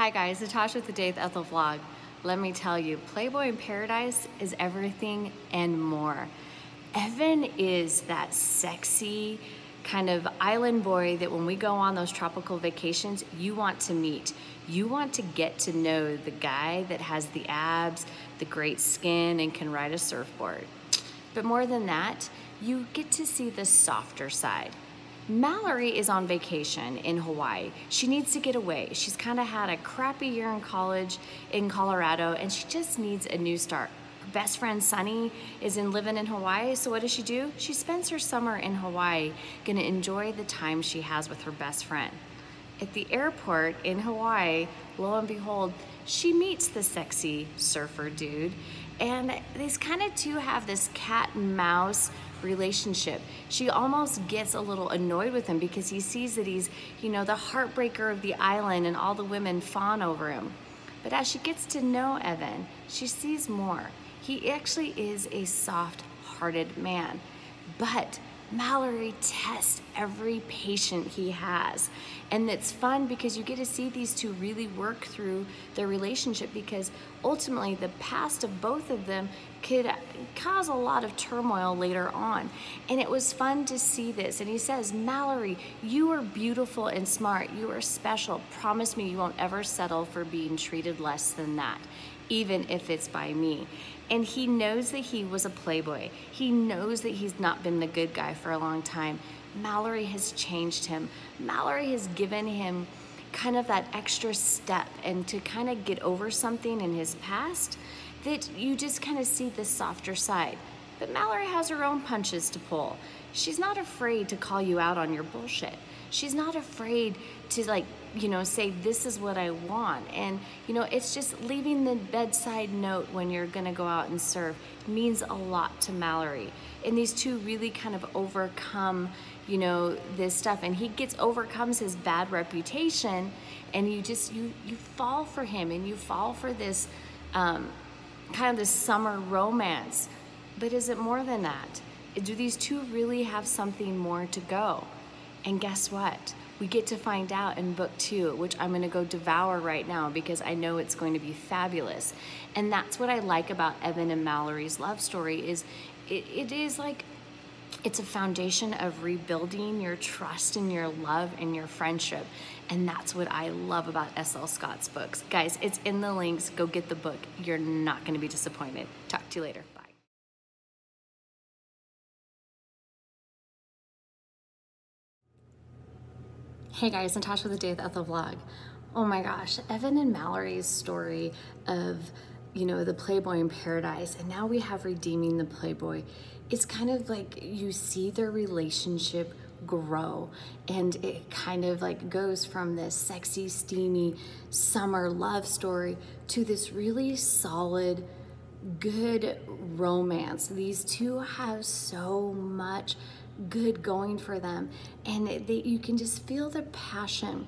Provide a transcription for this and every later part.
Hi guys, Natasha with the Day with Ethel vlog. Let me tell you, Playboy in Paradise is everything and more. Evan is that sexy kind of island boy that when we go on those tropical vacations, you want to meet. You want to get to know the guy that has the abs, the great skin, and can ride a surfboard. But more than that, you get to see the softer side. Mallory is on vacation in Hawaii. She needs to get away. She's kind of had a crappy year in college in Colorado and she just needs a new start. Her best friend Sunny is in living in Hawaii, so what does she do? She spends her summer in Hawaii, gonna enjoy the time she has with her best friend. At the airport in Hawaii, lo and behold, she meets the sexy surfer dude and these kind of two have this cat and mouse relationship. She almost gets a little annoyed with him because he sees that he's, you know, the heartbreaker of the island and all the women fawn over him. But as she gets to know Evan, she sees more. He actually is a soft hearted man. But Mallory tests every patient he has. And it's fun because you get to see these two really work through their relationship because ultimately the past of both of them could cause a lot of turmoil later on. And it was fun to see this. And he says, Mallory, you are beautiful and smart. You are special. Promise me you won't ever settle for being treated less than that even if it's by me. And he knows that he was a playboy. He knows that he's not been the good guy for a long time. Mallory has changed him. Mallory has given him kind of that extra step and to kind of get over something in his past that you just kind of see the softer side. But Mallory has her own punches to pull. She's not afraid to call you out on your bullshit. She's not afraid to like, you know, say this is what I want. And, you know, it's just leaving the bedside note when you're gonna go out and serve means a lot to Mallory. And these two really kind of overcome, you know, this stuff. And he gets overcomes his bad reputation and you just you you fall for him and you fall for this um, kind of this summer romance. But is it more than that? Do these two really have something more to go? And guess what? We get to find out in book two, which I'm gonna go devour right now because I know it's going to be fabulous. And that's what I like about Evan and Mallory's love story is it, it is like it's a foundation of rebuilding your trust and your love and your friendship. And that's what I love about S.L. Scott's books. Guys, it's in the links. Go get the book. You're not going to be disappointed. Talk to you later. Hey guys, Natasha with the Day with Ethel vlog. Oh my gosh, Evan and Mallory's story of, you know, the Playboy in paradise, and now we have redeeming the Playboy. It's kind of like you see their relationship grow and it kind of like goes from this sexy, steamy summer love story to this really solid, good romance. These two have so much good going for them and they, you can just feel the passion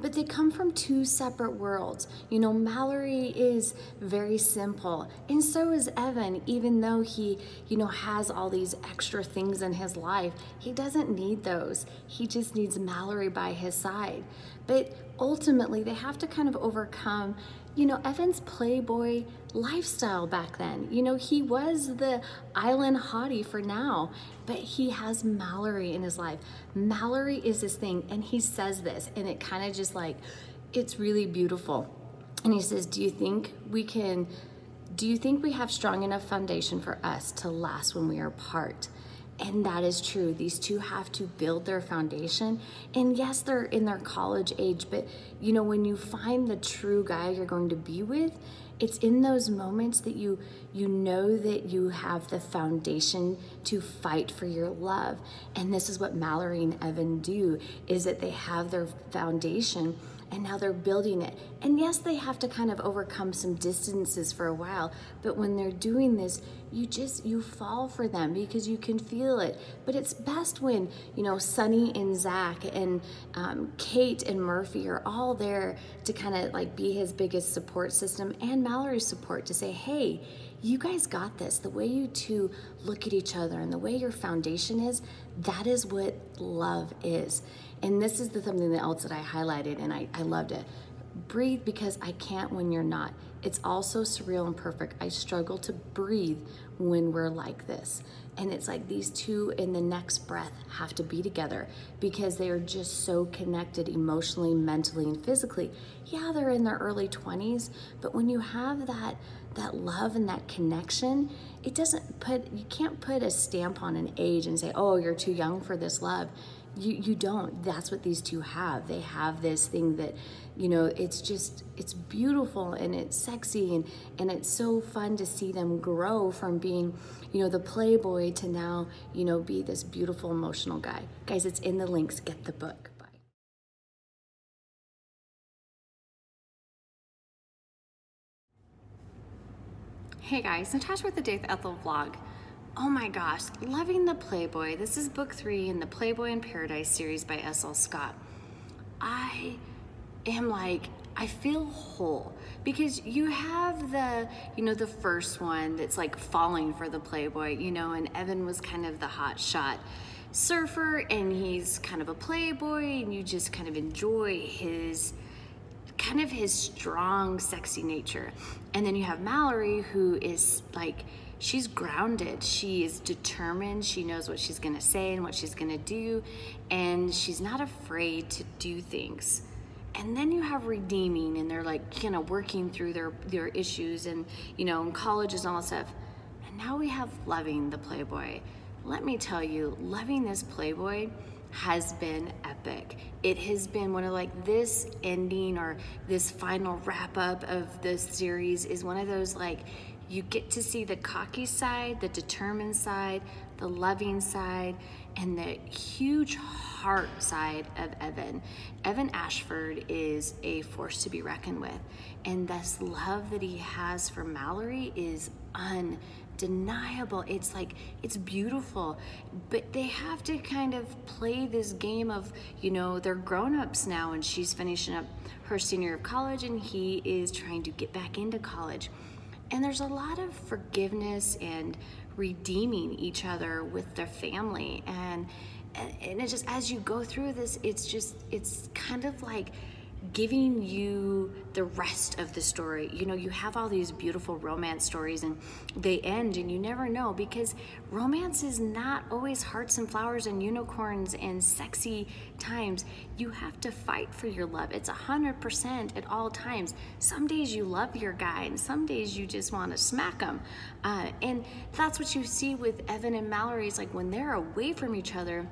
but they come from two separate worlds. You know, Mallory is very simple, and so is Evan, even though he, you know, has all these extra things in his life. He doesn't need those. He just needs Mallory by his side. But ultimately, they have to kind of overcome you know, Evan's playboy lifestyle back then. You know, he was the island hottie for now, but he has Mallory in his life. Mallory is this thing, and he says this, and it kind of just like, it's really beautiful. And he says, Do you think we can, do you think we have strong enough foundation for us to last when we are apart? And that is true. These two have to build their foundation. And yes, they're in their college age, but you know, when you find the true guy you're going to be with, it's in those moments that you you know that you have the foundation to fight for your love. And this is what Mallory and Evan do is that they have their foundation and now they're building it. And yes, they have to kind of overcome some distances for a while, but when they're doing this, you just, you fall for them because you can feel it. But it's best when, you know, Sunny and Zach and um, Kate and Murphy are all there to kind of like be his biggest support system and Mallory's support to say, hey, you guys got this. The way you two look at each other and the way your foundation is, that is what love is. And this is the something else that I highlighted and I, I loved it. Breathe because I can't when you're not. It's also surreal and perfect. I struggle to breathe when we're like this. And it's like these two in the next breath have to be together because they are just so connected emotionally, mentally, and physically. Yeah, they're in their early 20s, but when you have that that love and that connection, it doesn't put you can't put a stamp on an age and say, "Oh, you're too young for this love." You you don't. That's what these two have. They have this thing that you know it's just it's beautiful and it's sexy and and it's so fun to see them grow from being you know the playboy to now you know be this beautiful emotional guy. Guys it's in the links. Get the book. Bye. Hey guys natasha with the date ethel vlog Oh my gosh, loving the Playboy. This is book three in the Playboy in Paradise series by S.L. Scott. I am like, I feel whole because you have the, you know, the first one that's like falling for the Playboy, you know, and Evan was kind of the hot shot surfer and he's kind of a Playboy and you just kind of enjoy his kind of his strong, sexy nature. And then you have Mallory who is like, she's grounded. She is determined. She knows what she's going to say and what she's going to do. And she's not afraid to do things and then you have redeeming and they're like kind of working through their their issues and you know in colleges and all that stuff and now we have loving the playboy let me tell you loving this playboy has been epic it has been one of like this ending or this final wrap up of this series is one of those like you get to see the cocky side the determined side the loving side and the huge heart side of Evan. Evan Ashford is a force to be reckoned with. And this love that he has for Mallory is undeniable. It's like, it's beautiful. But they have to kind of play this game of, you know, they're grown ups now and she's finishing up her senior year of college and he is trying to get back into college. And there's a lot of forgiveness and redeeming each other with their family. And and it just as you go through this, it's just it's kind of like giving you the rest of the story. You know, you have all these beautiful romance stories and they end and you never know because romance is not always hearts and flowers and unicorns and sexy times. You have to fight for your love. It's a hundred percent at all times. Some days you love your guy and some days you just want to smack him. Uh, and that's what you see with Evan and Mallory. Mallory's like when they're away from each other,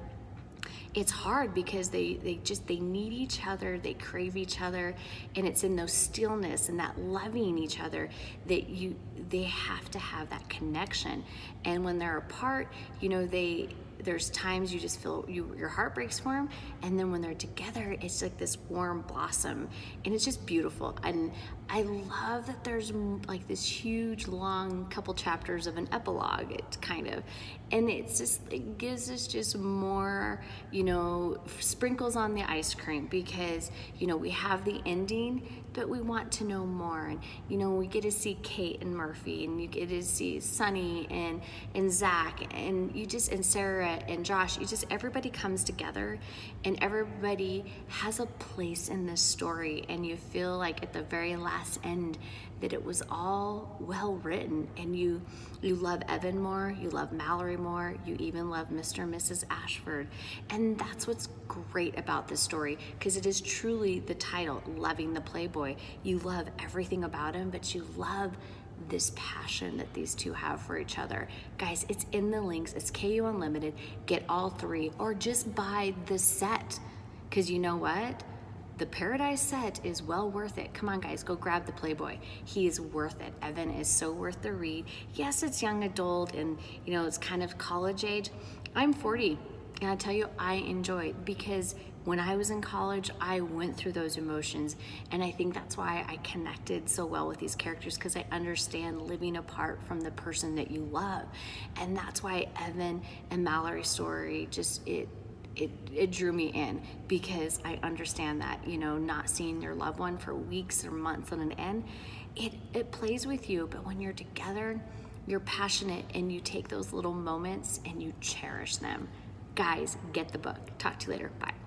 it's hard because they they just they need each other they crave each other and it's in those stillness and that loving each other that you they have to have that connection. And when they're apart you know they there's times you just feel you your heart breaks for them and then when they're together it's like this warm blossom and it's just beautiful. And i love that there's like this huge long couple chapters of an epilogue it kind of and it's just it gives us just more you know sprinkles on the ice cream because you know we have the ending but we want to know more and you know we get to see kate and murphy and you get to see sunny and and zach and you just and sarah and josh you just everybody comes together and everybody has a place in this story and you feel like at the very last end that it was all well written and you you love Evan more, you love Mallory more, you even love Mr. and Mrs. Ashford. And that's what's great about this story because it is truly the title, Loving the Playboy. You love everything about him, but you love this passion that these two have for each other. Guys, it's in the links. It's KU Unlimited. Get all three or just buy the set because you know what? The Paradise set is well worth it. Come on, guys, go grab the Playboy. He is worth it. Evan is so worth the read. Yes, it's young adult and, you know, it's kind of college age. I'm 40, and I tell you, I enjoy it because when I was in college, I went through those emotions. And I think that's why I connected so well with these characters because I understand living apart from the person that you love. And that's why Evan and Mallory's story just, it, it, it drew me in because I understand that, you know, not seeing your loved one for weeks or months on an end, it, it plays with you. But when you're together, you're passionate and you take those little moments and you cherish them. Guys, get the book. Talk to you later. Bye.